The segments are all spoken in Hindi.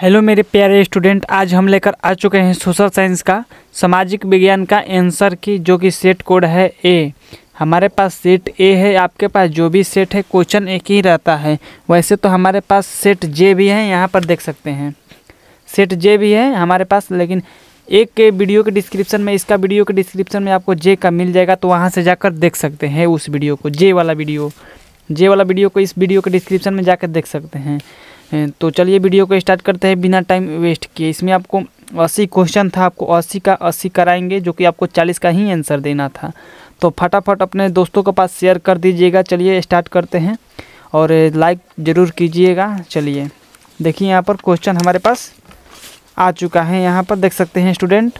हेलो मेरे प्यारे स्टूडेंट, आज हम लेकर आ चुके हैं सोशल साइंस का, सामाजिक विज्ञान का आंसर की, जो कि सेट कोड है ए हमारे पास सेट ए है, आपके पास जो भी सेट है, क्वेश्चन एक ही रहता है। वैसे तो हमारे पास सेट जे भी है, यहाँ पर देख सकते हैं। सेट जे भी है हमारे पास, लेकिन एक के वीडियो के डिस्क्रिप्शन में, इसका वीडियो के डिस्क्रिप्शन में आपको जे का मिल जाएगा तो वहाँ से जाकर देख सकते हैं उस वीडियो को जे वाला वीडियो। जे वाला वीडियो को इस वीडियो के डिस्क्रिप्शन में जाकर देख सकते हैं। तो चलिए वीडियो को स्टार्ट करते हैं बिना टाइम वेस्ट किए। इसमें आपको अस्सी क्वेश्चन था, आपको अस्सी का, अस्सी कराएँगे, जो कि आपको चालीस का ही आंसर देना था। तो फटाफट अपने दोस्तों के पास शेयर कर दीजिएगा। चलिए स्टार्ट करते हैं और लाइक ज़रूर कीजिएगा। चलिए, देखिए यहाँ पर क्वेश्चन हमारे पास आ चुका है। यहाँ पर देख सकते हैं स्टूडेंट,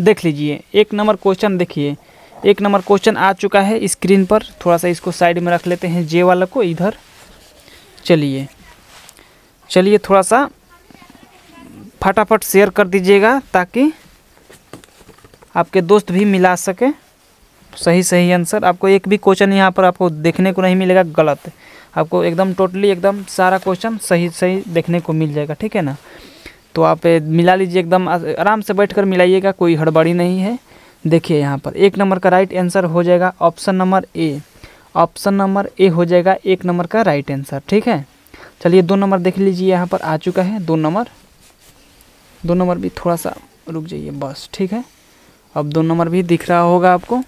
देख लीजिए, एक नंबर क्वेश्चन देखिए, एक नंबर क्वेश्चन आ चुका है स्क्रीन पर। थोड़ा सा इसको साइड में रख लेते हैं, जे वाला को इधर। चलिए चलिए थोड़ा सा फटाफट शेयर कर दीजिएगा ताकि आपके दोस्त भी मिला सके। सही सही आंसर आपको एक भी क्वेश्चन यहाँ पर आपको देखने को नहीं मिलेगा, गलत। आपको एकदम टोटली एकदम सारा क्वेश्चन सही सही देखने को मिल जाएगा, ठीक है ना? तो आप मिला लीजिए एकदम, आराम से बैठकर मिलाइएगा, कोई हड़बड़ी नहीं है। देखिए यहाँ पर, एक नंबर का राइट आंसर हो जाएगा option number A option number A हो जाएगा, एक नंबर का राइट आंसर ठीक है? चलिए दो नंबर देख लीजिए, यहाँ पर आ चुका है दो नंबर। दो नंबर भी थोड़ा सा रुक जाइए, बस, ठीक है? अब दो नंबर भी दिख रहा होगा आपको।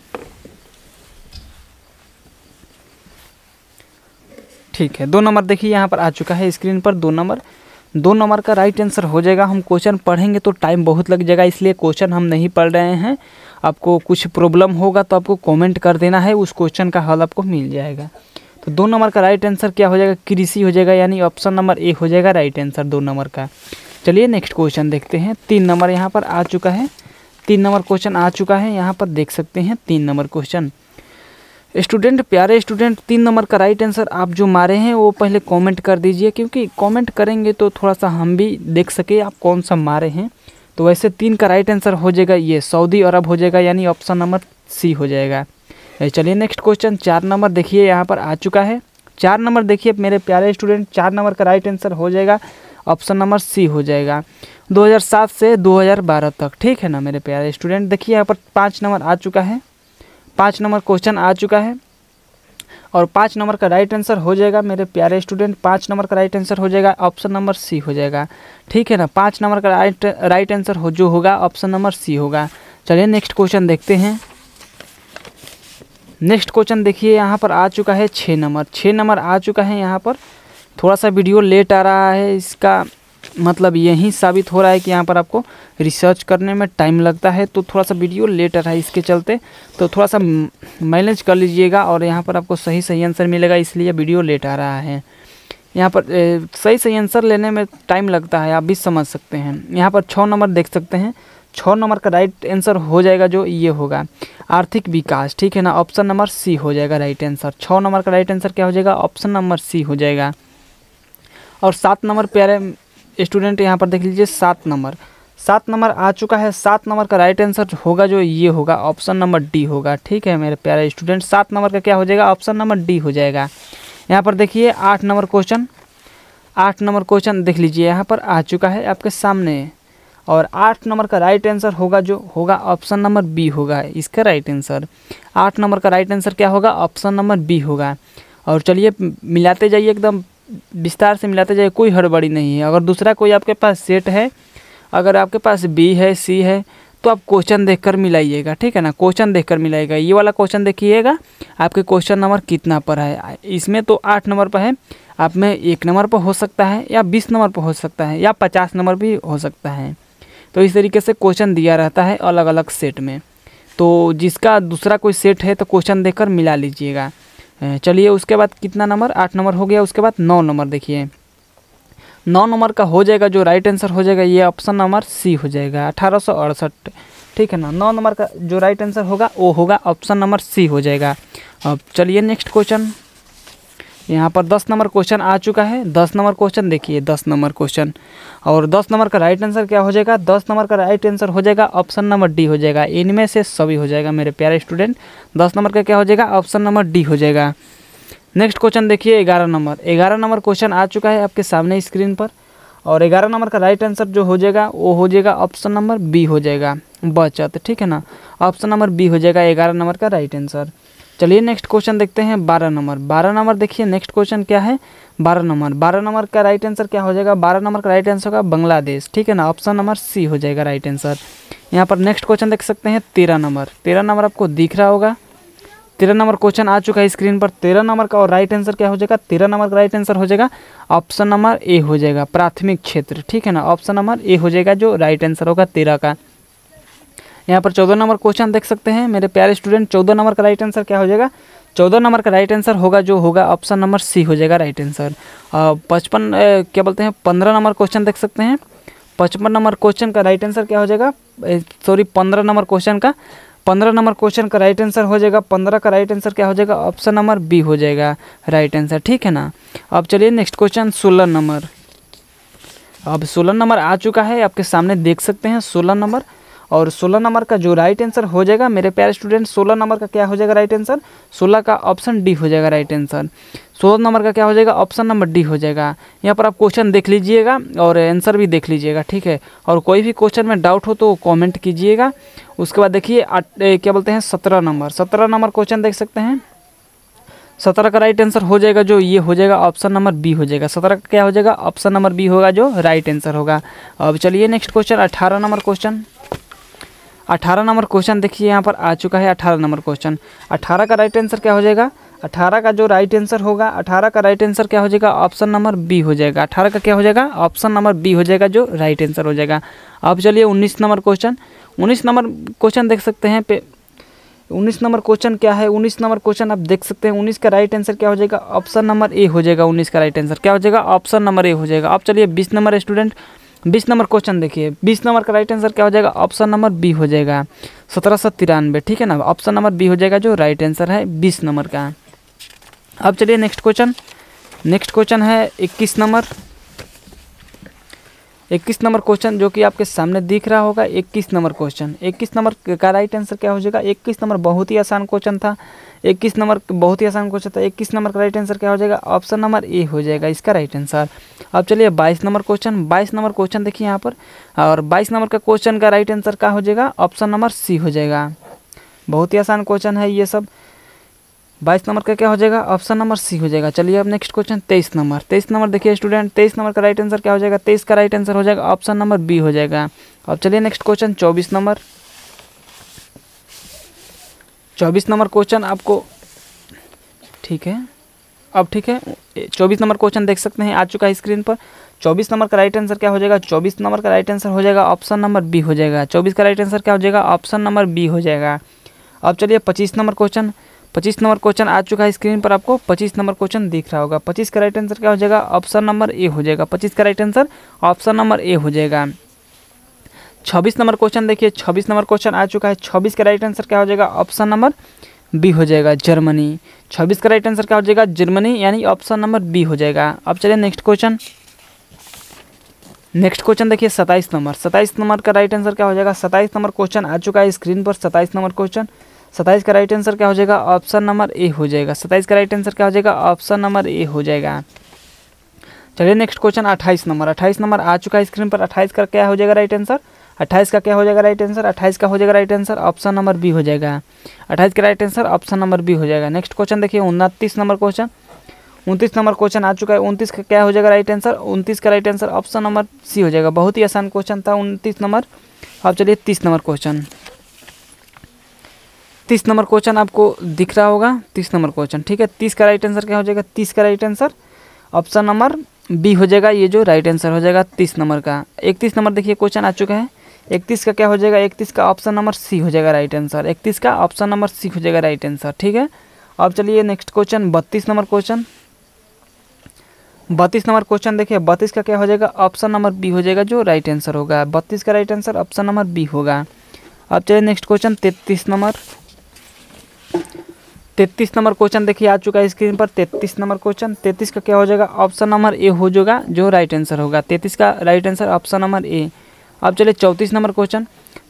ठीक है, दो नंबर देखिए, यहाँ पर आ चुका है स्क्रीन पर दो नंबर। दो नंबर का राइट आंसर हो जाएगा, हम क्वेश्चन पढ़ेंगे तो टाइम बहुत लग जाएगा, इसलिए क्वेश्चन हम नहीं पढ़ रहे हैं। आपको कुछ प्रॉब्लम होगा तो आपको कमेंट कर देना है, उस क्वेश्चन का हल आपको मिल जाएगा। तो दो नंबर का राइट आंसर क्या हो जाएगा? कृषि हो जाएगा, यानी ऑप्शन नंबर ए हो जाएगा राइट आंसर दो नंबर का। चलिए नेक्स्ट क्वेश्चन देखते हैं। तीन नंबर यहाँ पर आ चुका है। तीन नंबर क्वेश्चन आ चुका है। यहाँ पर देख सकते हैं तीन नंबर क्वेश्चन स्टूडेंट प्यारे स्टूडेंट तीन नंबर का राइट आंसर आप जो मारे हैं, वो पहले कमेंट कर दीजिए, क्योंकि कमेंट करेंगे तो थोड़ा सा हम भी देख सके आप कौन सा मारे हैं। तो वैसे तीन का राइट आंसर हो जाएगा ये सऊदी अरब हो जाएगा, यानी ऑप्शन नंबर सी हो जाएगा। चलिए नेक्स्ट क्वेश्चन चार नंबर देखिए, यहाँ पर आ चुका है। चार नंबर देखिए, मेरे प्यारे स्टूडेंट चार नंबर का राइट आंसर हो जाएगा। ऑप्शन नंबर सी हो जाएगा। 2007 से 2012 तक, ठीक है ना, मेरे प्यारे स्टूडेंट देखिए, यहाँ पर पाँच नंबर आ चुका है। पाँच नंबर क्वेश्चन आ चुका है। और पाँच नंबर का राइट आंसर हो जाएगा, मेरे प्यारे स्टूडेंट पाँच नंबर का राइट आंसर हो जाएगा। ऑप्शन नंबर सी हो जाएगा। ठीक है ना, पाँच नंबर का राइट राइट आंसर हो जो होगा ऑप्शन नंबर सी होगा। चलिए नेक्स्ट क्वेश्चन देखते हैं। नेक्स्ट क्वेश्चन देखिए यहाँ पर आ चुका है छः नंबर। छः नंबर आ चुका है यहाँ पर। थोड़ा सा वीडियो लेट आ रहा है इसका मतलब यही साबित हो रहा है कि यहाँ पर आपको रिसर्च करने में टाइम लगता है तो थोड़ा सा वीडियो लेट आ रहा है इसके चलते। तो थोड़ा सा मैनेज कर लीजिएगा और यहाँ पर आपको सही सही आंसर मिलेगा इसलिए वीडियो लेट आ रहा है। यहाँ पर ए, सही सही आंसर लेने में टाइम लगता है आप भी समझ सकते हैं। यहाँ पर छः नंबर देख सकते हैं। छः नंबर का राइट आंसर हो जाएगा जो ये होगा। आर्थिक विकास, ठीक है ना? ऑप्शन नंबर सी हो जाएगा राइट आंसर छः नंबर का राइट आंसर क्या हो जाएगा? ऑप्शन नंबर सी हो जाएगा। और सात नंबर, प्यारे स्टूडेंट यहाँ पर देख लीजिए, सात नंबर। सात नंबर आ चुका है। सात नंबर का राइट आंसर होगा जो ये होगा। ऑप्शन नंबर डी होगा। ठीक है मेरे प्यारे स्टूडेंट सात नंबर का क्या हो जाएगा? ऑप्शन नंबर डी हो जाएगा। यहाँ पर देखिए, आठ नंबर क्वेश्चन आठ नंबर क्वेश्चन देख लीजिए। यहाँ पर आ चुका है आपके सामने। और आठ नंबर का राइट आंसर होगा जो, होगा ऑप्शन नंबर बी होगा, इसका राइट आंसर आठ नंबर का राइट आंसर क्या होगा? ऑप्शन नंबर बी होगा। और चलिए, मिलाते जाइए एकदम, विस्तार से मिलाते जाइए, कोई हड़बड़ी नहीं है। अगर दूसरा कोई आपके पास सेट है, अगर आपके पास बी है सी है तो आप क्वेश्चन देखकर मिलाइएगा, ठीक है ना? क्वेश्चन देखकर मिलाइएगा। ये वाला क्वेश्चन देखिएगा, आपके क्वेश्चन नंबर कितना पर है। इसमें तो आठ नंबर पर है, आप में एक नंबर पर हो सकता है, या बीस नंबर पर हो सकता है, या पचास नंबर भी हो सकता है। तो इस तरीके से क्वेश्चन दिया रहता है अलग अलग सेट में। तो जिसका दूसरा कोई सेट है तो क्वेश्चन देकर मिला लीजिएगा। चलिए उसके बाद कितना नंबर आठ नंबर हो गया। उसके बाद नौ नंबर देखिए। नौ नंबर का हो जाएगा जो राइट आंसर हो जाएगा, ये ऑप्शन नंबर सी हो जाएगा, अठारह सौ अड़सठ। ठीक है ना? नौ नंबर का जो राइट आंसर होगा, वो होगा ऑप्शन नंबर सी हो जाएगा। अब चलिए नेक्स्ट क्वेश्चन यहाँ पर दस नंबर क्वेश्चन आ चुका है। दस नंबर क्वेश्चन देखिए, दस नंबर क्वेश्चन और दस नंबर का राइट आंसर क्या हो जाएगा? दस नंबर का राइट आंसर हो जाएगा ऑप्शन नंबर डी हो जाएगा। इनमें से सभी हो जाएगा मेरे प्यारे स्टूडेंट दस नंबर का क्या हो जाएगा? ऑप्शन नंबर डी हो जाएगा। नेक्स्ट क्वेश्चन देखिए, ग्यारह नंबर। ग्यारह नंबर क्वेश्चन आ चुका है आपके सामने स्क्रीन पर। और ग्यारह नंबर का राइट आंसर जो हो जाएगा, वो हो जाएगा ऑप्शन नंबर बी हो जाएगा। बचत, ठीक है ना? ऑप्शन नंबर बी हो जाएगा, ग्यारह नंबर का राइट आंसर चलिए नेक्स्ट क्वेश्चन देखते हैं, बारह नंबर। बारह नंबर देखिए नेक्स्ट क्वेश्चन क्या है? बारह नंबर। बारह नंबर का राइट आंसर क्या हो जाएगा? बारह नंबर का राइट आंसर होगा बांग्लादेश। ठीक है ना? ऑप्शन नंबर सी हो जाएगा राइट आंसर यहाँ पर नेक्स्ट क्वेश्चन देख सकते हैं, तेरह नंबर। तेरह नंबर आपको दिख रहा होगा। तेरह नंबर क्वेश्चन आ चुका है स्क्रीन पर। तेरह नंबर का और राइट आंसर क्या हो जाएगा? तेरह नंबर का राइट आंसर हो जाएगा। ऑप्शन नंबर ए हो जाएगा, प्राथमिक क्षेत्र। ठीक है ना? ऑप्शन नंबर ए हो जाएगा जो राइट आंसर होगा तेरह का। यहाँ पर चौदह नंबर क्वेश्चन देख सकते हैं। मेरे प्यारे स्टूडेंट, चौदह नंबर का राइट आंसर क्या हो जाएगा? चौदह नंबर का राइट आंसर होगा जो होगा ऑप्शन नंबर सी हो जाएगा राइट आंसर। पचपन क्या बोलते हैं? पंद्रह नंबर क्वेश्चन देख सकते हैं। पचपन नंबर क्वेश्चन का राइट आंसर क्या हो जाएगा? सॉरी, पंद्रह नंबर क्वेश्चन का। पंद्रह नंबर क्वेश्चन का राइट आंसर हो जाएगा। पंद्रह का राइट आंसर क्या हो जाएगा? ऑप्शन नंबर बी हो जाएगा राइट आंसर। ठीक है ना? अब चलिए नेक्स्ट क्वेश्चन, सोलह नंबर। अब सोलह नंबर आ चुका है। आपके सामने देख सकते हैं सोलह नंबर। और 16 नंबर का जो राइट आंसर हो जाएगा, मेरे प्यारे स्टूडेंट 16 नंबर का क्या हो जाएगा राइट आंसर 16 का ऑप्शन डी हो जाएगा राइट आंसर 16 नंबर का क्या हो जाएगा? ऑप्शन नंबर डी हो जाएगा. यहाँ पर आप क्वेश्चन देख लीजिएगा और आंसर भी देख लीजिएगा, ठीक है? और कोई भी क्वेश्चन में डाउट हो तो कॉमेंट कीजिएगा. उसके बाद देखिए क्या बोलते हैं? सत्रह नंबर. सत्रह नंबर क्वेश्चन देख सकते हैं. सत्रह का राइट आंसर हो जाएगा जो ये हो जाएगा ऑप्शन नंबर बी हो जाएगा. सत्रह का क्या हो जाएगा? ऑप्शन नंबर बी होगा जो राइट आंसर होगा. अब चलिए नेक्स्ट क्वेश्चन अठारह नंबर क्वेश्चन अठारह नंबर क्वेश्चन देखिए, यहाँ पर आ चुका है अठारह नंबर क्वेश्चन। अठारह का राइट आंसर क्या हो जाएगा? अठारह का जो राइट आंसर होगा, अठारह का राइट आंसर क्या हो जाएगा? ऑप्शन नंबर बी हो जाएगा। अठारह का क्या हो जाएगा? ऑप्शन नंबर बी हो जाएगा, जो राइट आंसर हो जाएगा। अब चलिए उन्नीस नंबर क्वेश्चन। उन्नीस नंबर क्वेश्चन देख सकते हैं पे उन्नीस नंबर क्वेश्चन क्या है? उन्नीस नंबर क्वेश्चन आप देख सकते हैं। उन्नीस का राइट आंसर क्या हो जाएगा? ऑप्शन नंबर ए हो जाएगा उन्नीस का राइट आंसर क्या हो जाएगा? ऑप्शन नंबर ए हो जाएगा। अब चलिए बीस नंबर स्टूडेंट बीस नंबर क्वेश्चन देखिए, बीस नंबर का राइट आंसर क्या हो जाएगा? ऑप्शन नंबर बी हो जाएगा। सत्रह सौ तिरानवे, ठीक है ना? ऑप्शन नंबर बी हो जाएगा जो राइट आंसर है बीस नंबर का। अब चलिए नेक्स्ट क्वेश्चन नेक्स्ट क्वेश्चन है इक्कीस नंबर। इक्कीस नंबर क्वेश्चन जो कि आपके सामने दिख रहा होगा, इक्कीस नंबर क्वेश्चन। इक्कीस नंबर का राइट आंसर क्या हो जाएगा? इक्कीस नंबर बहुत ही आसान क्वेश्चन था। इक्कीस नंबर बहुत ही आसान क्वेश्चन था। इक्कीस नंबर का राइट आंसर क्या हो जाएगा? ऑप्शन नंबर ए हो जाएगा इसका राइट आंसर अब चलिए बाईस नंबर क्वेश्चन। बाईस नंबर क्वेश्चन देखिए यहाँ पर। और बाईस नंबर का क्वेश्चन का राइट आंसर क्या हो जाएगा? ऑप्शन नंबर सी हो जाएगा। बहुत ही आसान क्वेश्चन है ये सब। बाईस नंबर का क्या हो जाएगा? ऑप्शन नंबर सी हो जाएगा। चलिए अब नेक्स्ट क्वेश्चन तेईस नंबर। तेईस नंबर देखिए स्टूडेंट तेईस नंबर का राइट आंसर क्या हो जाएगा? तेईस का राइट आंसर हो जाएगा ऑप्शन नंबर बी हो जाएगा। अब चलिए नेक्स्ट क्वेश्चन चौबीस नंबर। चौबीस नंबर क्वेश्चन आपको, ठीक है? अब ठीक है, चौबीस नंबर क्वेश्चन देख सकते हैं, आ चुका है स्क्रीन पर। चौबीस नंबर का राइट आंसर क्या हो जाएगा? चौबीस नंबर का राइट आंसर हो जाएगा ऑप्शन नंबर बी हो जाएगा। चौबीस का राइट आंसर क्या हो जाएगा? ऑप्शन नंबर बी हो जाएगा। अब चलिए पच्चीस नंबर क्वेश्चन पच्चीस नंबर क्वेश्चन आ चुका है स्क्रीन पर, आपको पच्चीस नंबर क्वेश्चन दिख रहा होगा। पच्चीस का राइट आंसर क्या हो जाएगा? ऑप्शन नंबर ए हो जाएगा। पच्चीस का right answer option number A हो जाएगा। छब्बीस नंबर क्वेश्चन देखिए, छब्बीस नंबर क्वेश्चन आ चुका है। छब्बीस का राइट आंसर क्या हो जाएगा? ऑप्शन नंबर बी हो जाएगा जर्मनी छब्बीस का राइट आंसर क्या हो जाएगा? जर्मनी यानी ऑप्शन नंबर बी हो जाएगा। अब चलिए नेक्स्ट क्वेश्चन नेक्स्ट क्वेश्चन देखिए, सत्ताईस नंबर। सत्ताईस नंबर का राइट आंसर क्या हो जाएगा? सत्ताईस नंबर क्वेश्चन आ चुका है स्क्रीन पर। सत्ताईस नंबर क्वेश्चन। सत्ताईस का राइट आंसर क्या हो जाएगा? ऑप्शन नंबर ए हो जाएगा। सत्ताईस का राइट आंसर क्या हो जाएगा? ऑप्शन नंबर ए हो जाएगा। चलिए नेक्स्ट क्वेश्चन अट्ठाईस नंबर अट्ठाईस नंबर आ चुका है स्क्रीन पर। अट्ठाईस का क्या हो जाएगा राइट आंसर अट्ठाईस का क्या हो जाएगा राइट आंसर अट्ठाईस का हो जाएगा right answer option number B हो जाएगा। अट्ठाईस का right answer option number B हो जाएगा। नेक्स्ट क्वेश्चन देखिए, उनतीस नंबर क्वेश्चन उनतीस नंबर क्वेश्चन आ चुका है। उनतीस का क्या हो जाएगा राइट आंसर उनतीस का right answer option number C हो जाएगा। बहुत ही आसान क्वेश्चन था, उनतीस नंबर अब चलिए तीस नंबर क्वेश्चन तीस नंबर क्वेश्चन आपको दिख रहा होगा, तीस नंबर क्वेश्चन, ठीक है? तीस का राइट आंसर क्या हो जाएगा? तीस का right answer option number B हो जाएगा, ये जो राइट आंसर हो जाएगा तीस नंबर का। इकतीस नंबर देखिए क्वेश्चन आ चुका है। इकतीस का क्या हो जाएगा? इकतीस का ऑप्शन नंबर सी हो जाएगा राइट आंसर इकतीस का ऑप्शन नंबर सी हो जाएगा राइट आंसर ठीक है? अब चलिए नेक्स्ट क्वेश्चन बत्तीस नंबर क्वेश्चन बत्तीस नंबर क्वेश्चन देखिए, बत्तीस का क्या हो जाएगा? ऑप्शन नंबर बी हो जाएगा, जो राइट आंसर होगा। बत्तीस का right answer option number B होगा। अब चलिए नेक्स्ट क्वेश्चन तैतीस नंबर। तैतीस नंबर क्वेश्चन देखिए, आ चुका है स्क्रीन पर। तैतीस नंबर क्वेश्चन, तैतीस का क्या हो जाएगा? ऑप्शन नंबर ए हो जाएगा, जो राइट आंसर होगा। तैतीस का right answer option number A. अब चलिए चौंतीस नंबर क्वेश्चन।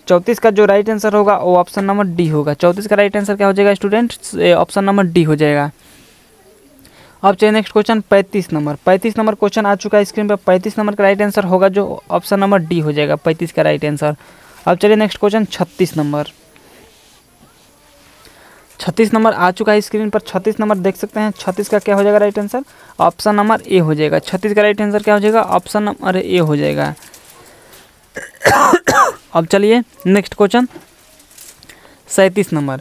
चौंतीस का जो राइट आंसर होगा, वो ऑप्शन नंबर डी होगा। चौंतीस का राइट आंसर क्या हो जाएगा स्टूडेंट ऑप्शन नंबर डी हो जाएगा। अब चलिए नेक्स्ट क्वेश्चन पैंतीस नंबर। पैंतीस नंबर क्वेश्चन आ चुका है स्क्रीन पर। पैंतीस नंबर का राइट आंसर होगा, जो ऑप्शन नंबर डी हो जाएगा, पैंतीस का राइट आंसर अब चलिए नेक्स्ट क्वेश्चन छत्तीस नंबर। छत्तीस नंबर आ चुका है स्क्रीन पर, छत्तीस नंबर देख सकते हैं। छत्तीस का क्या हो जाएगा right answer option number A हो जाएगा। छत्तीस का राइट आंसर क्या हो जाएगा? ऑप्शन नंबर ए हो जाएगा। अब चलिए नेक्स्ट क्वेश्चन सैंतीस नंबर।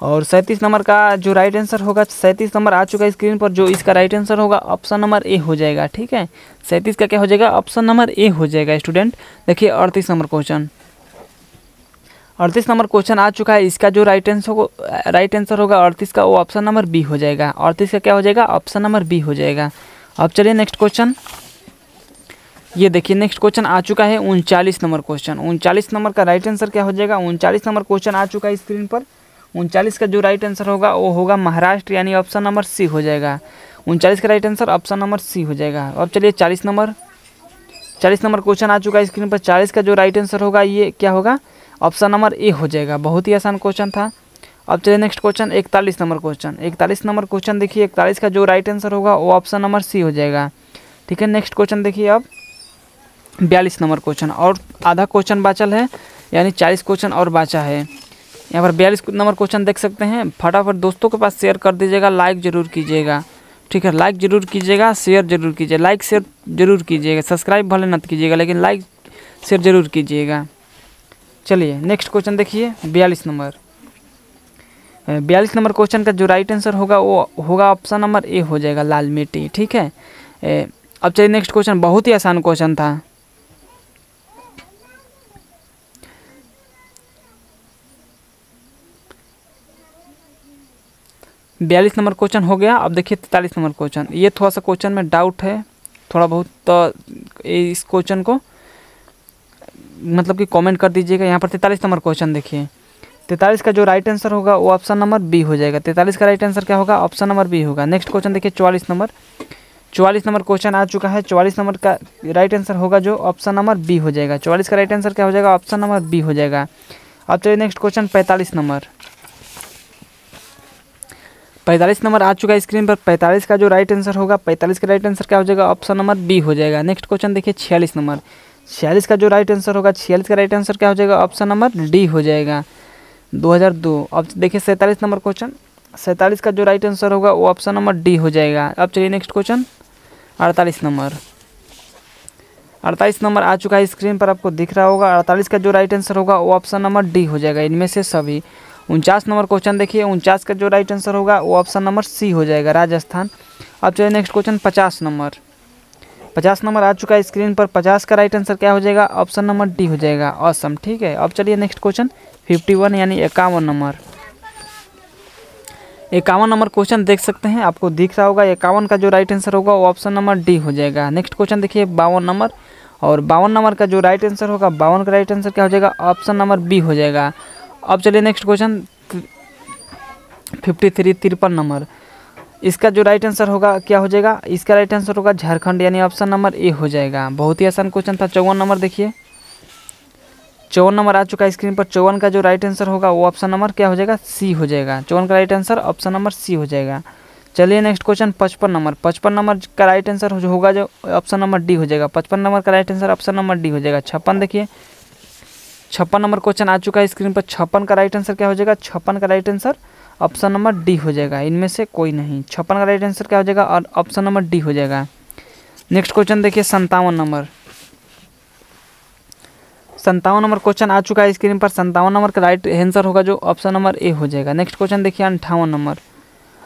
और सैंतीस नंबर का जो राइट आंसर होगा, सैंतीस नंबर आ चुका है स्क्रीन पर, जो इसका राइट आंसर होगा ऑप्शन नंबर ए हो जाएगा, ठीक है? सैंतीस का क्या हो जाएगा? ऑप्शन नंबर ए हो जाएगा स्टूडेंट देखिए अड़तीस नंबर क्वेश्चन अड़तीस नंबर क्वेश्चन आ चुका है, इसका जो राइट आंसर होगा राइट आंसर होगा अड़तीस का, वो ऑप्शन नंबर बी हो जाएगा। अड़तीस का क्या हो जाएगा? ऑप्शन नंबर बी हो जाएगा। अब चलिए नेक्स्ट क्वेश्चन ये देखिए नेक्स्ट क्वेश्चन आ चुका है उनचालीस नंबर क्वेश्चन। उनचालीस नंबर का राइट आंसर क्या हो जाएगा? उनचालीस नंबर क्वेश्चन आ चुका है स्क्रीन पर। उनचालीस का जो राइट आंसर होगा, वो होगा महाराष्ट्र, यानी ऑप्शन नंबर सी हो जाएगा। उनचालीस का right answer option number C हो जाएगा। अब चलिए चालीस नंबर। चालीस नंबर क्वेश्चन आ चुका है स्क्रीन पर। चालीस का जो राइट आंसर होगा, ये क्या होगा? ऑप्शन नंबर ए हो जाएगा। बहुत ही आसान क्वेश्चन था। अब चलिए नेक्स्ट क्वेश्चन, इकतालीस नंबर क्वेश्चन। इकतालीस नंबर क्वेश्चन देखिए, इकतालीस का जो राइट आंसर होगा, वो ऑप्शन नंबर सी हो जाएगा। ठीक है नेक्स्ट क्वेश्चन देखिए अब। बयालीस नंबर क्वेश्चन, और आधा क्वेश्चन बाचल है, यानी चालीस क्वेश्चन और बाचा है। यहाँ पर बयालीस नंबर क्वेश्चन देख सकते हैं। फटाफट दोस्तों के पास शेयर कर दीजिएगा लाइक ज़रूर कीजिएगा। ठीक है लाइक ज़रूर कीजिएगा शेयर ज़रूर कीजिए लाइक शेयर ज़रूर कीजिएगा। सब्सक्राइब भले मत कीजिएगा, लेकिन लाइक शेयर ज़रूर कीजिएगा। चलिए नेक्स्ट क्वेश्चन देखिए बयालीस नंबर। बयालीस नंबर क्वेश्चन का जो राइट आंसर होगा वो होगा ऑप्शन नंबर ए हो जाएगा लाल मिट्टी ठीक है? ए, अब चलिए नेक्स्ट क्वेश्चन बहुत ही आसान क्वेश्चन था। बयालीस नंबर क्वेश्चन हो गया अब देखिए तैतालीस नंबर क्वेश्चन ये थोड़ा सा क्वेश्चन में डाउट है थोड़ा बहुत तो इस क्वेश्चन को मतलब कि कमेंट कर दीजिएगा। यहाँ पर तैतालीस नंबर क्वेश्चन देखिए। तैंतालीस का जो राइट आंसर होगा, वो ऑप्शन नंबर बी हो जाएगा। तैतालीस का राइट आंसर क्या होगा? ऑप्शन नंबर बी होगा। नेक्स्ट क्वेश्चन देखिए, चौवालीस नंबर। चौवालीस नंबर क्वेश्चन आ चुका है। चौवालीस नंबर का राइट आंसर होगा जो ऑप्शन नंबर बी हो जाएगा। चौवालीस का राइट आंसर क्या हो जाएगा? ऑप्शन नंबर बी हो जाएगा। अब चलिए नेक्स्ट क्वेश्चन पैंतालीस नंबर। पैंतालीस नंबर आ चुका है स्क्रीन पर। पैंतालीस का जो राइट आंसर होगा, पैंतालीस का राइट आंसर क्या हो जाएगा? ऑप्शन नंबर बी हो जाएगा। नेक्स्ट क्वेश्चन देखिए, छियालीस नंबर। छियालीस का जो राइट आंसर होगा, छियालीस का राइट आंसर क्या हो जाएगा? ऑप्शन नंबर डी हो जाएगा। 2002 अब देखिए, सैंतालीस नंबर क्वेश्चन सैंतालीस का जो राइट आंसर होगा, वो ऑप्शन नंबर डी हो जाएगा। अब चलिए नेक्स्ट क्वेश्चन अड़तालीस नंबर अड़तालीस नंबर आ चुका है स्क्रीन पर, आपको दिख रहा होगा। अड़तालीस का जो राइट आंसर होगा, वो ऑप्शन नंबर डी हो जाएगा। इनमें से सभी। उनचास नंबर क्वेश्चन देखिए, उनचास का जो राइट आंसर होगा, वो ऑप्शन नंबर सी हो जाएगा, राजस्थान। अब चलिए नेक्स्ट क्वेश्चन पचास नंबर पचास नंबर आ चुका है स्क्रीन पर, पचास का राइट आंसर क्या हो जाएगा? ऑप्शन नंबर डी हो जाएगा। ऑसम ठीक है। अब चलिए नेक्स्ट क्वेश्चन फिफ्टी वन यानी इक्यावन नंबर। इक्यावन नंबर क्वेश्चन देख सकते हैं, आपको दिख रहा होगा, इक्यावन का जो राइट आंसर होगा वो ऑप्शन नंबर डी हो जाएगा। नेक्स्ट क्वेश्चन देखिए, बावन नंबर। और बावन नंबर का जो राइट आंसर होगा, बावन का राइट आंसर क्या हो जाएगा? ऑप्शन नंबर बी हो जाएगा। अब चलिए नेक्स्ट क्वेश्चन फिफ्टी थ्री तिरपन नंबर। इसका जो राइट आंसर होगा, क्या हो जाएगा? इसका राइट आंसर होगा झारखंड, यानी ऑप्शन नंबर ए हो जाएगा। बहुत ही आसान क्वेश्चन था, चौवन नंबर देखिए। चौवन नंबर आ चुका है स्क्रीन पर। चौवन का जो राइट आंसर होगा, वो ऑप्शन नंबर क्या हो जाएगा? सी हो जाएगा। चौवन का right answer option number C हो जाएगा। चलिए नेक्स्ट क्वेश्चन पचपन नंबर पचपन नंबर का राइट आंसर होगा जो ऑप्शन नंबर डी हो जाएगा। पचपन नंबर का right answer option number D हो जाएगा। छप्पन देखिए। छप्पन नंबर क्वेश्चन आ चुका है स्क्रीन पर। छप्पन का राइट आंसर क्या हो जाएगा? छप्पन का right answer option number D हो जाएगा। इनमें से कोई नहीं। छप्पन का राइट आंसर क्या हो जाएगा? और ऑप्शन नंबर डी हो जाएगा। नेक्स्ट क्वेश्चन देखिए संतावन नंबर। संतावन नंबर क्वेश्चन आ चुका है स्क्रीन पर। संतावन नंबर का राइट आंसर होगा जो ऑप्शन नंबर ए हो जाएगा। नेक्स्ट क्वेश्चन देखिए, अंठावन नंबर।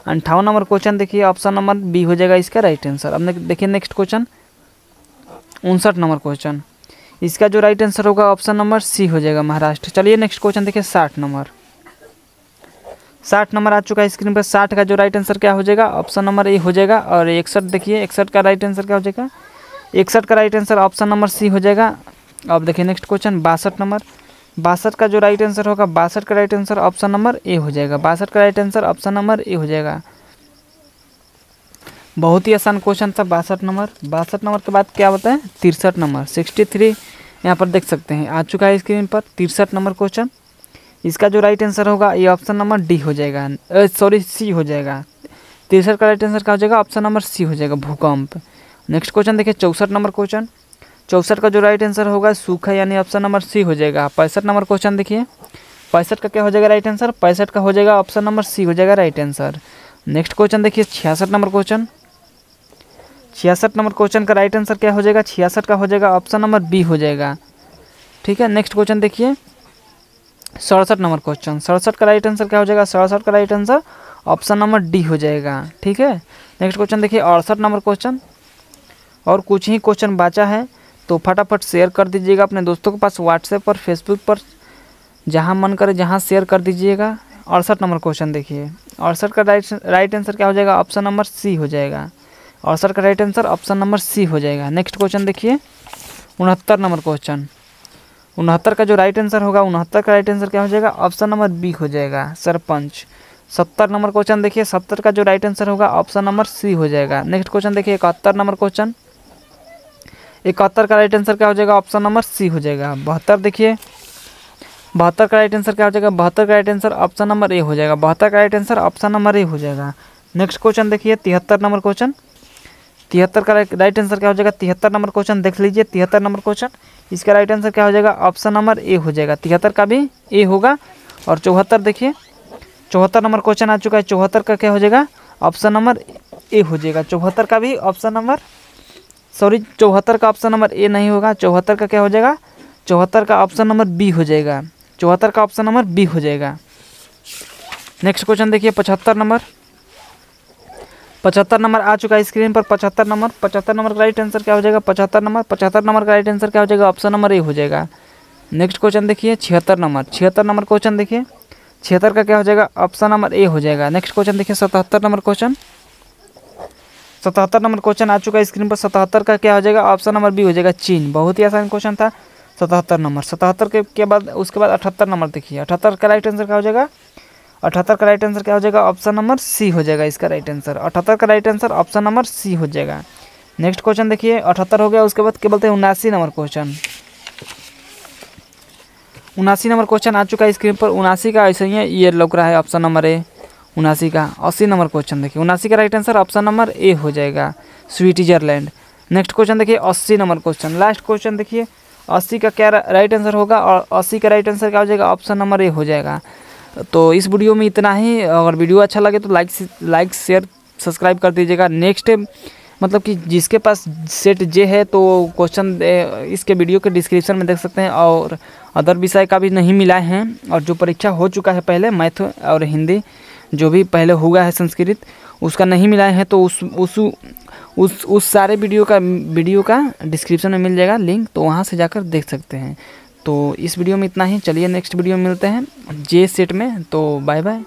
अंठावन नंबर क्वेश्चन देखिए ऑप्शन नंबर बी हो जाएगा इसका राइट आंसर अब देखिए नेक्स्ट क्वेश्चन उनसठ नंबर क्वेश्चन इसका जो राइट आंसर होगा ऑप्शन नंबर सी हो जाएगा महाराष्ट्र। चलिए नेक्स्ट क्वेश्चन देखिए, साठ नंबर। साठ नंबर आ चुका है स्क्रीन पर। साठ का जो राइट आंसर क्या हो जाएगा? ऑप्शन नंबर ए हो जाएगा। और इकसठ देखिए, इकसठ का राइट आंसर क्या हो जाएगा? इकसठ का right answer option number C हो जाएगा। अब देखिए नेक्स्ट क्वेश्चन बासठ नंबर। बासठ का जो राइट आंसर होगा, बासठ का right answer option number A हो जाएगा। बासठ का right answer option number A हो जाएगा। बहुत ही आसान क्वेश्चन था, बासठ नंबर। बासठ नंबर के बाद क्या होता है? तिरसठ नंबर सिक्सटी थ्री यहाँ पर देख सकते हैं, आ चुका है स्क्रीन पर तिरसठ नंबर क्वेश्चन इसका जो राइट आंसर होगा, ये ऑप्शन नंबर डी हो जाएगा। सॉरी सी हो जाएगा। तिरसठ का राइट आंसर क्या हो जाएगा? ऑप्शन नंबर सी हो जाएगा, भूकंप। नेक्स्ट क्वेश्चन देखिए, चौसठ नंबर क्वेश्चन चौसठ का जो राइट आंसर होगा, सूखा यानी ऑप्शन नंबर सी हो जाएगा। पैंसठ नंबर क्वेश्चन देखिए। पैंसठ का क्या हो जाएगा राइट आंसर पैंसठ का हो जाएगा ऑप्शन नंबर सी हो जाएगा राइट आंसर नेक्स्ट क्वेश्चन देखिए, छियासठ नंबर क्वेश्चन छियासठ नंबर क्वेश्चन का राइट आंसर क्या हो जाएगा? छियासठ का हो जाएगा ऑप्शन नंबर बी हो जाएगा। ठीक है नेक्स्ट क्वेश्चन देखिए। सड़सठ नंबर क्वेश्चन सड़सठ का राइट आंसर क्या हो जाएगा? सड़सठ का right answer option number D हो जाएगा। ठीक है? नेक्स्ट क्वेश्चन देखिए, अड़सठ नंबर क्वेश्चन और कुछ ही क्वेश्चन बचा है तो फटाफट शेयर कर दीजिएगा अपने दोस्तों के पास व्हाट्सएप पर फेसबुक पर। जहाँ मन करे, जहाँ शेयर कर दीजिएगा। अड़सठ नंबर क्वेश्चन देखिए। अड़सठ का राइट राइट आंसर क्या हो जाएगा? ऑप्शन नंबर सी हो जाएगा। अड़सठ का right answer option number C हो जाएगा। नेक्स्ट क्वेश्चन देखिए। उनहत्तर नंबर क्वेश्चन उनहत्तर का जो राइट आंसर होगा, उनहत्तर का राइट आंसर क्या हो जाएगा? ऑप्शन नंबर बी हो जाएगा, सरपंच। सत्तर नंबर क्वेश्चन देखिए, सत्तर का जो राइट आंसर होगा ऑप्शन नंबर सी हो जाएगा। नेक्स्ट क्वेश्चन देखिए, इकहत्तर नंबर क्वेश्चन इकहत्तर का राइट आंसर क्या हो जाएगा? ऑप्शन नंबर सी हो जाएगा। बहत्तर देखिए। बहत्तर का राइट आंसर क्या हो जाएगा? बहत्तर का right answer option number A हो जाएगा। बहत्तर का right answer option number A हो जाएगा। नेक्स्ट क्वेश्चन देखिए, तिहत्तर नंबर क्वेश्चन तिहत्तर का राइट आंसर क्या हो जाएगा? तिहत्तर नंबर क्वेश्चन देख लीजिए, तिहत्तर नंबर क्वेश्चन इसका राइट आंसर क्या हो जाएगा? ऑप्शन नंबर ए हो जाएगा। तिहत्तर का भी ए होगा। और चौहत्तर देखिए, चौहत्तर नंबर क्वेश्चन आ चुका है। चौहत्तर का क्या हो जाएगा? ऑप्शन नंबर ए हो जाएगा। चौहत्तर का भी ऑप्शन नंबर सॉरी चौहत्तर का ऑप्शन नंबर ए नहीं होगा। चौहत्तर का क्या हो जाएगा? चौहत्तर का ऑप्शन नंबर बी हो जाएगा। चौहत्तर का ऑप्शन नंबर बी हो जाएगा। नेक्स्ट क्वेश्चन देखिए, पचहत्तर नंबर पचहत्तर नंबर आ चुका है स्क्रीन पर पचहत्तर नंबर पचहत्तर नंबर का राइट आंसर क्या हो जाएगा? पचहत्तर नंबर पचहत्तर नंबर का राइट आंसर क्या हो जाएगा? ऑप्शन नंबर ए हो जाएगा। नेक्स्ट क्वेश्चन देखिए छिहत्तर नंबर छिहत्तर नंबर क्वेश्चन देखिए। छिहत्तर का क्या हो जाएगा? ऑप्शन नंबर ए हो जाएगा। नेक्स्ट क्वेश्चन देखिए सतहत्तर नंबर क्वेश्चन सतहत्तर नंबर क्वेश्चन आ चुका है स्क्रीन पर। सतहत्तर का क्या हो जाएगा? ऑप्शन नंबर बी हो जाएगा चीन। बहुत ही आसान क्वेश्चन था। सतहत्तर नंबर। सतहत्तर के, के बाद उसके बाद अठहत्तर नंबर देखिए। अठहत्तर का राइट आंसर क्या हो जाएगा? अठहत्तर का राइट आंसर क्या हो जाएगा? ऑप्शन नंबर सी हो जाएगा इसका राइट आंसर अठहत्तर का right answer option number C हो जाएगा। नेक्स्ट क्वेश्चन देखिए, अठहत्तर हो गया, उसके बाद क्या बोलते हैं? उनासी नंबर क्वेश्चन उनासी नंबर क्वेश्चन आ चुका है स्क्रीन पर। उनासी का ऐसे ही है, ये लग रहा है ऑप्शन नंबर ए उनासी का, अस्सी नंबर क्वेश्चन देखिए। उनासी का right answer option number A हो जाएगा। स्वीटिजरलैंड नेक्स्ट क्वेश्चन देखिए, अस्सी नंबर क्वेश्चन लास्ट क्वेश्चन देखिए, अस्सी का क्या राइट आंसर होगा? और अस्सी का राइट आंसर क्या हो जाएगा? ऑप्शन नंबर ए हो जाएगा। तो इस वीडियो में इतना ही। अगर वीडियो अच्छा लगे तो लाइक लाइक शेयर सब्सक्राइब कर दीजिएगा। नेक्स्ट मतलब कि जिसके पास सेट जे है तो क्वेश्चन इसके वीडियो के डिस्क्रिप्शन में देख सकते हैं। और अदर विषय का भी नहीं मिला है। और जो परीक्षा हो चुका है पहले मैथ और हिंदी, जो भी पहले हुआ है संस्कृत, उसका नहीं मिला है तो उस उस उस उस सारे वीडियो का वीडियो का डिस्क्रिप्शन में मिल जाएगा। लिंक तो वहाँ से जाकर देख सकते हैं। तो इस वीडियो में इतना ही। चलिए नेक्स्ट वीडियो में मिलते हैं। जे सेट में। तो बाय बाय